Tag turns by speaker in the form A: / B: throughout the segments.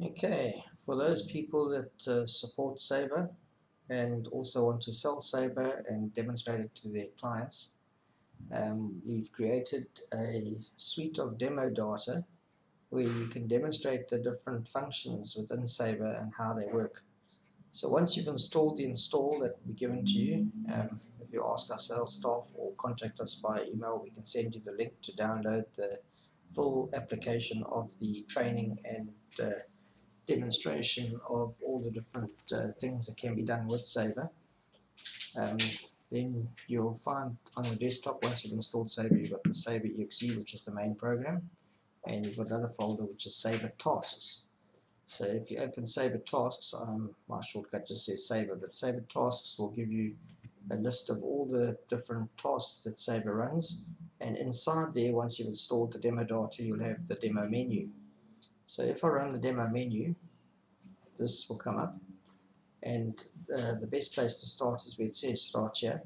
A: Okay, for those people that uh, support Sabre and also want to sell Sabre and demonstrate it to their clients, um, we've created a suite of demo data where you can demonstrate the different functions within Sabre and how they work. So once you've installed the install that we've given to you, um, if you ask our sales staff or contact us via email, we can send you the link to download the full application of the training and uh, demonstration of all the different uh, things that can be done with Sabre. Um, then you'll find on your desktop, once you've installed Sabre, you've got the Sabre EXE, which is the main program, and you've got another folder which is Sabre Tasks. So if you open Sabre Tasks, um, my shortcut just says Sabre, but Sabre Tasks will give you a list of all the different tasks that Sabre runs, and inside there, once you've installed the demo data, you'll have the demo menu. So if I run the demo menu, this will come up, and uh, the best place to start is where it says start here.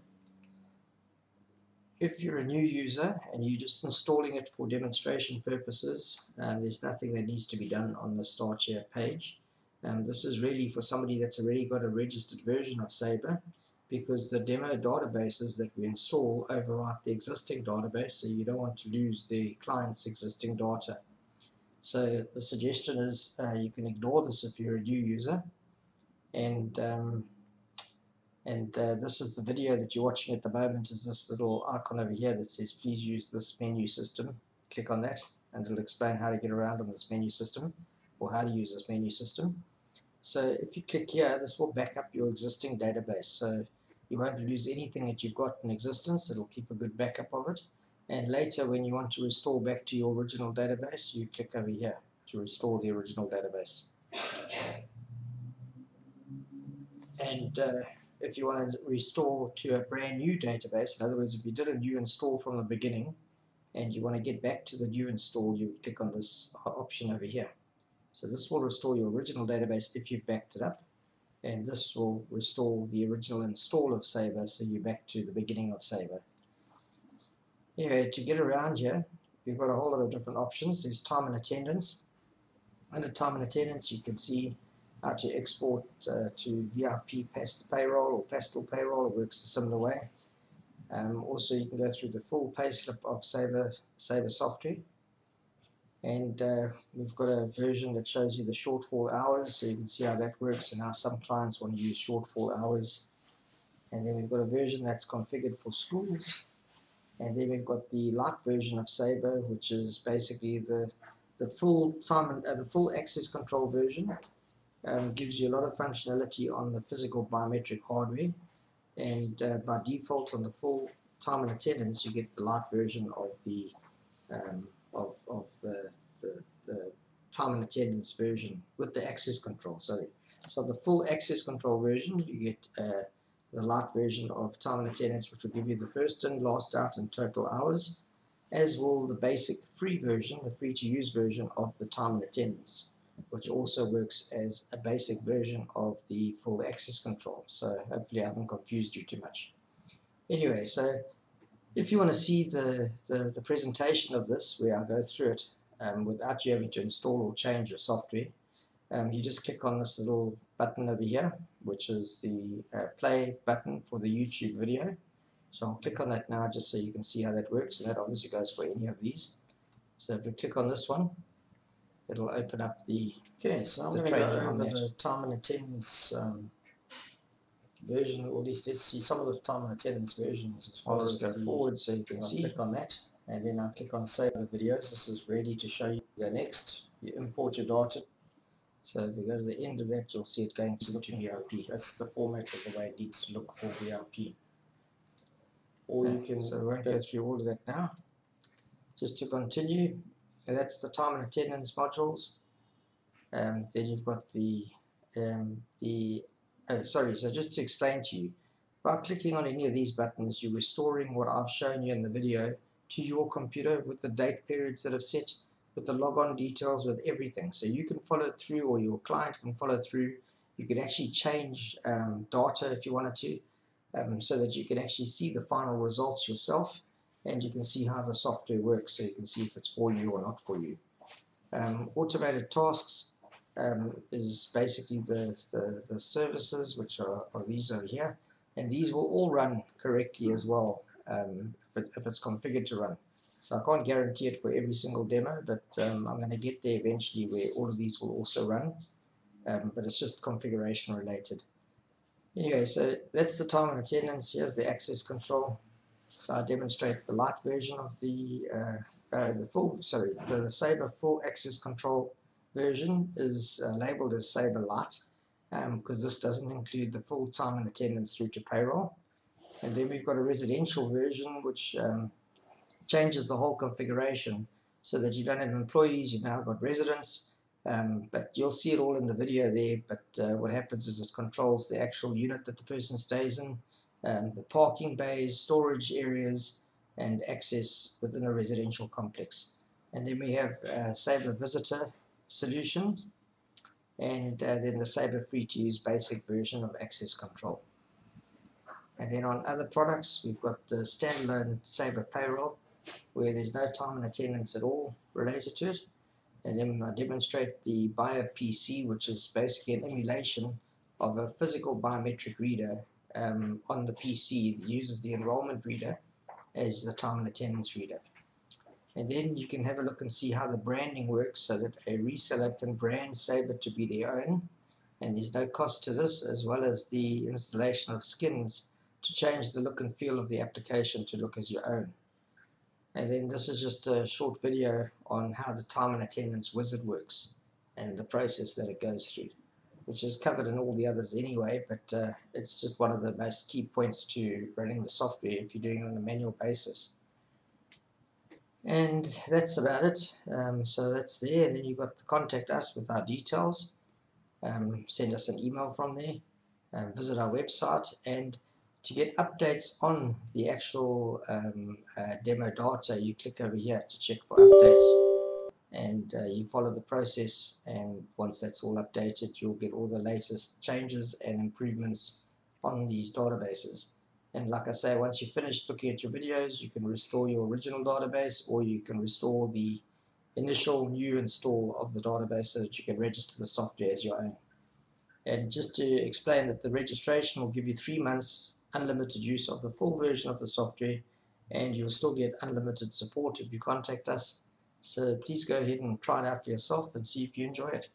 A: If you're a new user and you're just installing it for demonstration purposes, uh, there's nothing that needs to be done on the start here page. Um, this is really for somebody that's already got a registered version of Sabre because the demo databases that we install overwrite the existing database so you don't want to lose the client's existing data. So the suggestion is uh, you can ignore this if you're a new user. And um, and uh, this is the video that you're watching at the moment is this little icon over here that says please use this menu system. Click on that and it'll explain how to get around on this menu system or how to use this menu system. So if you click here, this will back up your existing database. So you won't lose anything that you've got in existence. It'll keep a good backup of it and later when you want to restore back to your original database you click over here to restore the original database. And uh, if you want to restore to a brand new database in other words if you did a new install from the beginning and you want to get back to the new install you click on this option over here. So this will restore your original database if you've backed it up and this will restore the original install of Sabre so you're back to the beginning of Sabre Anyway, to get around here, you've got a whole lot of different options. There's time and attendance. Under time and attendance, you can see how to export uh, to past payroll or pastel payroll. It works a similar way. Um, also, you can go through the full payslip of Sabre, Sabre software. And uh, we've got a version that shows you the shortfall hours, so you can see how that works and how some clients want to use shortfall hours. And then we've got a version that's configured for schools and then we've got the light version of Sabre which is basically the the full time uh, the full access control version. Um, gives you a lot of functionality on the physical biometric hardware. And uh, by default on the full time and attendance you get the light version of the um, of, of the, the, the time and attendance version with the access control sorry. So the full access control version you get uh, the light version of time and attendance which will give you the first in, last out and total hours as will the basic free version, the free to use version of the time and attendance which also works as a basic version of the full access control so hopefully I haven't confused you too much. Anyway so if you want to see the, the, the presentation of this where I go through it um, without you having to install or change your software um, you just click on this little button over here which is the uh, play button for the YouTube video. So I'll click on that now just so you can see how that works and that obviously goes for any of these. So if you click on this one it'll open up the okay so I'm going to go over the time and attendance um, version or at least let's see some of the time and attendance versions as far I'll just go forward so you can I'll see. click on that and then I'll click on save the videos this is ready to show you go next. You import your data so if we go to the end of that, you'll see it going through to VIP. That's the format of the way it needs to look for VRP. Or you can so we won't go through all of that now. Just to continue, that's the time and attendance modules. Um, then you've got the um, the oh, sorry. So just to explain to you, by clicking on any of these buttons, you're restoring what I've shown you in the video to your computer with the date periods that have set with the logon details, with everything. So you can follow it through or your client can follow through. You can actually change um, data if you wanted to um, so that you can actually see the final results yourself and you can see how the software works so you can see if it's for you or not for you. Um, automated tasks, um, is basically the, the, the services, which are, are these over here. And these will all run correctly as well um, if, if it's configured to run. So I can't guarantee it for every single demo, but um, I'm going to get there eventually where all of these will also run. Um, but it's just configuration related. Anyway, so that's the time and attendance. Here's the access control. So I demonstrate the light version of the uh, uh, the full, sorry, so the Sabre full access control version is uh, labeled as Sabre Light because um, this doesn't include the full time and attendance through to payroll. And then we've got a residential version which um, changes the whole configuration so that you don't have employees, you've now got residents, um, but you'll see it all in the video there. But uh, what happens is it controls the actual unit that the person stays in, um, the parking bays, storage areas, and access within a residential complex. And then we have uh, Sabre Visitor solutions, and uh, then the Sabre free to use basic version of access control. And then on other products, we've got the standalone Sabre payroll, where there's no time and attendance at all related to it. And then I demonstrate the BioPC, which is basically an emulation of a physical biometric reader um, on the PC that uses the enrollment reader as the time and attendance reader. And then you can have a look and see how the branding works so that a reseller can brand Sabre to be their own. And there's no cost to this, as well as the installation of skins to change the look and feel of the application to look as your own. And then this is just a short video on how the time and attendance wizard works and the process that it goes through, which is covered in all the others anyway, but uh, it's just one of the most key points to running the software if you're doing it on a manual basis. And that's about it. Um, so that's there, and then you've got to contact us with our details. Um, send us an email from there, um, visit our website, and to get updates on the actual um, uh, demo data, you click over here to check for updates. And uh, you follow the process and once that's all updated you'll get all the latest changes and improvements on these databases. And like I say once you've finished looking at your videos you can restore your original database or you can restore the initial new install of the database so that you can register the software as your own. And just to explain that the registration will give you three months unlimited use of the full version of the software and you'll still get unlimited support if you contact us. So please go ahead and try it out for yourself and see if you enjoy it.